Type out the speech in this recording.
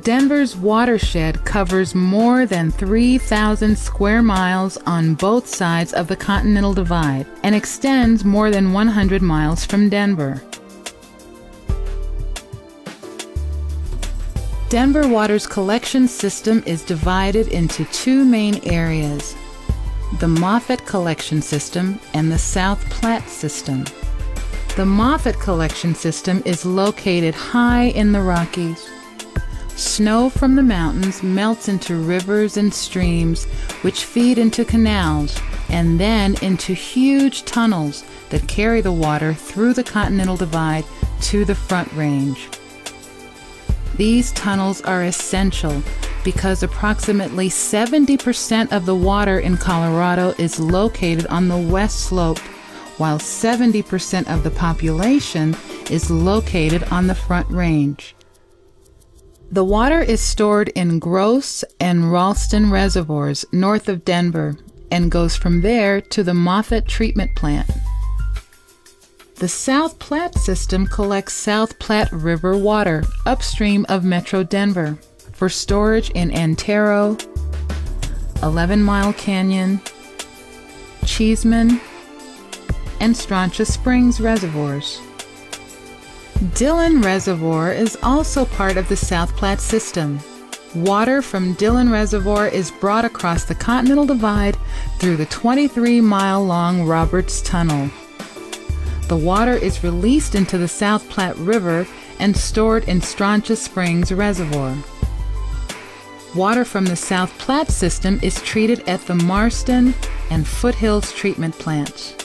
Denver's watershed covers more than 3,000 square miles on both sides of the Continental Divide and extends more than 100 miles from Denver. Denver Water's collection system is divided into two main areas the Moffat Collection System and the South Platte System. The Moffat Collection System is located high in the Rockies. Snow from the mountains melts into rivers and streams, which feed into canals and then into huge tunnels that carry the water through the Continental Divide to the Front Range. These tunnels are essential because approximately 70% of the water in Colorado is located on the west slope, while 70% of the population is located on the Front Range. The water is stored in Gross and Ralston reservoirs north of Denver and goes from there to the Moffat treatment plant. The South Platte system collects South Platte River water upstream of Metro Denver for storage in Antero, 11 Mile Canyon, Cheesman, and Strontia Springs reservoirs. Dillon Reservoir is also part of the South Platte system. Water from Dillon Reservoir is brought across the Continental Divide through the 23 mile long Roberts Tunnel. The water is released into the South Platte River and stored in Strontia Springs Reservoir. Water from the South Platte system is treated at the Marston and Foothills treatment plants.